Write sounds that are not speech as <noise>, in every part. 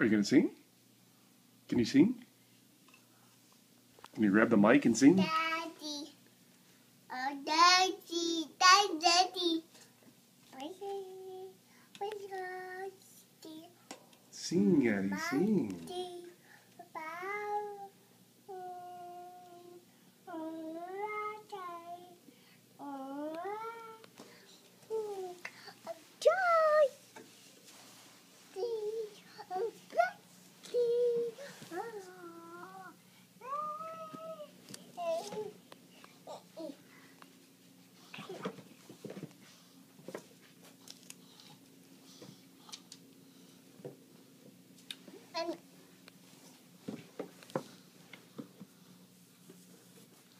Are you going to sing? Can you sing? Can you grab the mic and sing? Daddy. Oh, daddy. Daddy. Daddy. Sing, Addi, sing.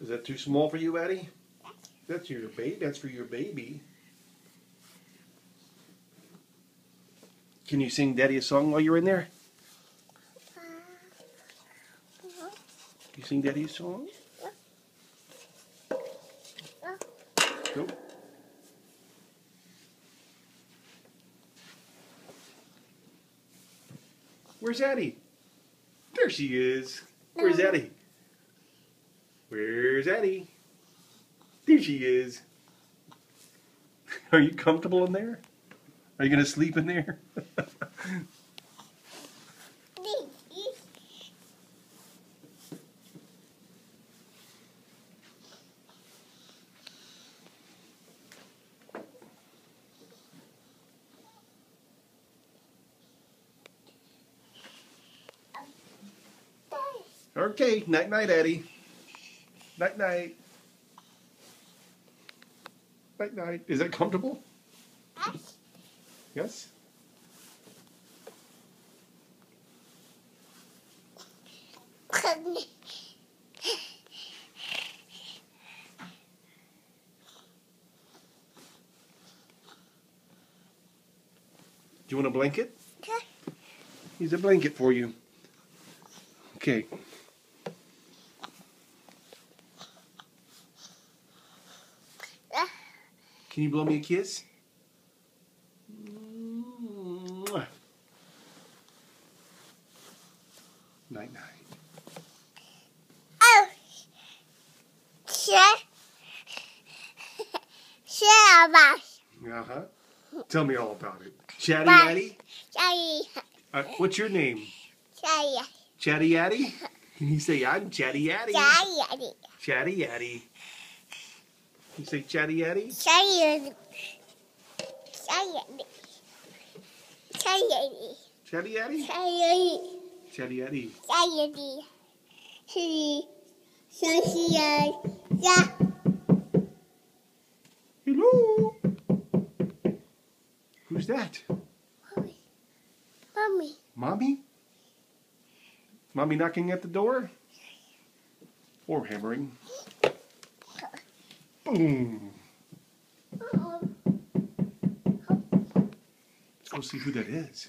Is that too small for you, Addi? That's your baby. That's for your baby. Can you sing Daddy a song while you're in there? You sing Daddy a song? Where's Addi? There she is. Where's Addi? Where's Addi? There she is. <laughs> Are you comfortable in there? Are you going to sleep in there? <laughs> okay, night night, Addi. Night night. Night night. Is that comfortable? Yes. Yes? Do you want a blanket? Okay. Here's a blanket for you. Okay. Can you blow me a kiss? Night night. Oh. Share. Share about. Uh huh. Tell me all about it. Chatty. Addi? Daddy. Uh, what's your name? Daddy. Chatty Addi? <laughs> You say, I'm Chatty Addi. Daddy. Chatty Addi. You say Chatty? Daddy. Daddy. Daddy. Chatty Addi? Daddy. Chatty Addi. Daddy. Daddy. Daddy. Yeah. Hello? Who's that? Mommy. Mommy. Mommy? Mommy knocking at the door? Or hammering? <laughs> Boom. Uh-oh. Let's go see who that is.